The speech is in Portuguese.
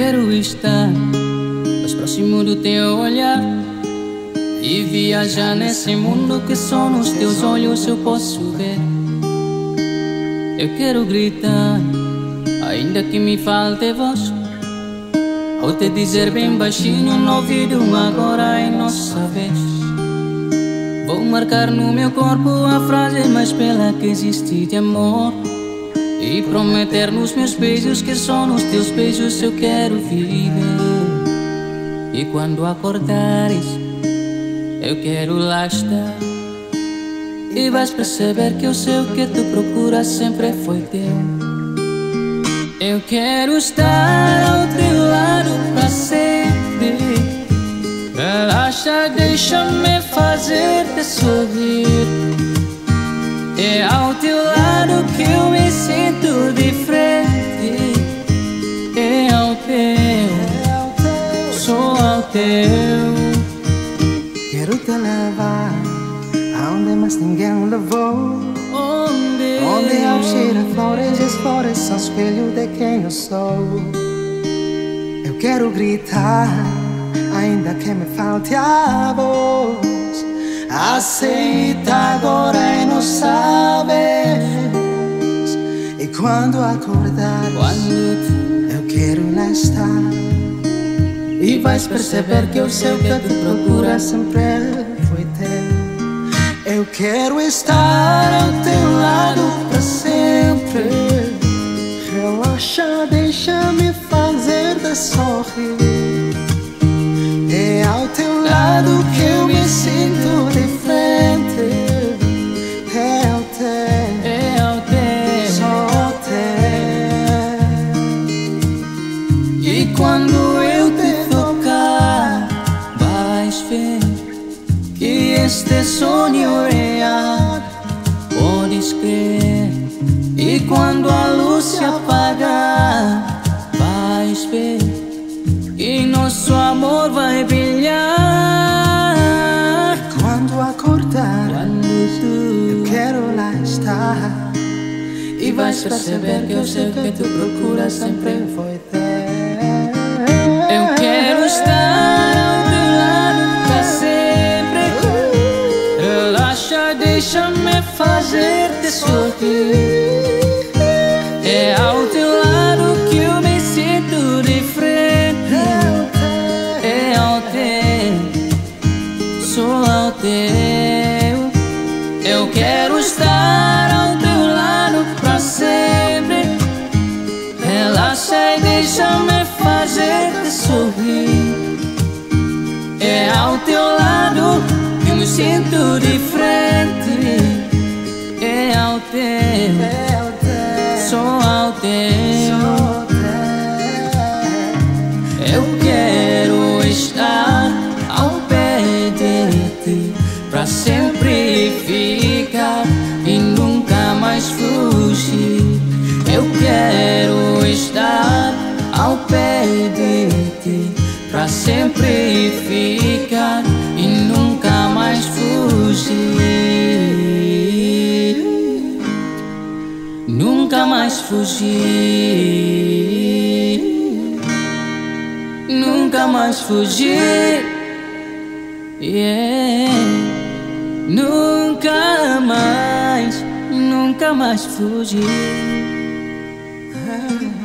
estar mais próximo do teu olhar e viajar nesse mundo que só nos teus olhos eu posso ver. Eu quero gritar, ainda que me falte voz. Ou te dizer bem baixinho no ouvido agora é nossa vez. Vou marcar no meu corpo a frase mais bela que existe de amor. E prometer nos meus beijos que só nos teus beijos eu quero viver. E quando acordares, eu quero lá estar. E vais perceber que o que tu procuras sempre foi teu. Eu quero estar ao teu lado para sempre. Relaxa, deixa-me Quero te levar aonde mais ninguém levou. Onde, Onde ao cheiro flores e as flores são espelho de quem eu sou. Eu quero gritar, ainda que me falte a voz. Aceita agora e não sabes. E quando acordar quando Eu quero lá estar E vais perceber que o que tu procuras sempre foi ter Eu quero estar ao teu lado para sempre. Relaxa, deixa-me fazer-te sorrir quando a luz se apagar Vais ver que nosso amor vai brilhar. Quando acordar Quando Eu quero lá estar. E vais perceber que eu sei o que tu procuras sempre foi ter Eu quero estar ao teu lado para sempre. Relaxa, deixa-me fazer-te sorrir quero estar ao teu lado para sempre. Relaxa e deixa-me fazer-te sorrir. É ao teu lado que me sinto diferente. É ao teu, sou ao teu. Eu quero estar ao pé de ti Pra sempre quero estar ao pé de ti Pra sempre ficar e nunca mais fugir. Nunca mais fugir. Nunca mais fugir. Yeah. Nunca mais, nunca mais fugir time.